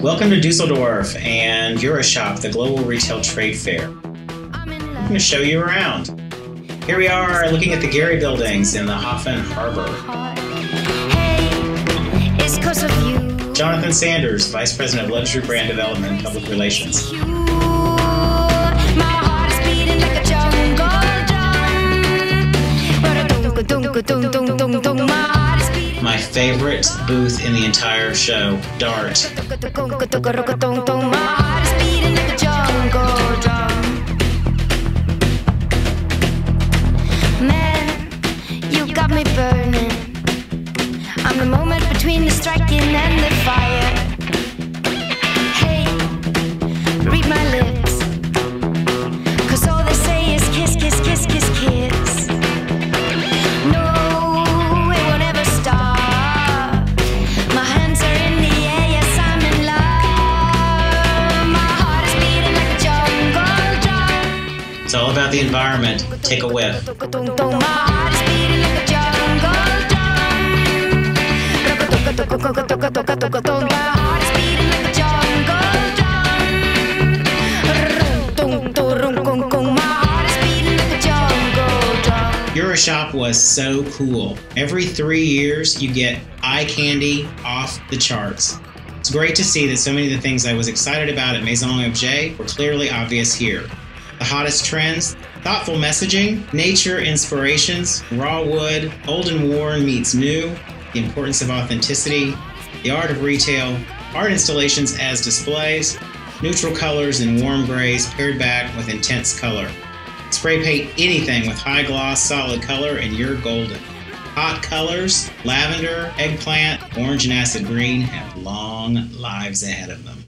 Welcome to Dusseldorf and Euroshop, the global retail trade fair. I'm going to show you around. Here we are looking at the Gehry buildings in the Hafen Harbor. Jonathan Sanders, Vice President of Luxury Brand Development and Public Relations. My favorite booth in the entire show, Dart. Man, you got me burning. It's all about the environment. Take a whiff. Drum. Euroshop was so cool. Every three years, you get eye candy off the charts. It's great to see that so many of the things I was excited about at Maison Objet were clearly obvious here. The hottest trends, thoughtful messaging, nature inspirations, raw wood, old and worn meets new, the importance of authenticity, the art of retail, art installations as displays, neutral colors and warm grays paired back with intense color. Spray paint anything with high gloss solid color and you're golden. Hot colors, lavender, eggplant, orange and acid green have long lives ahead of them.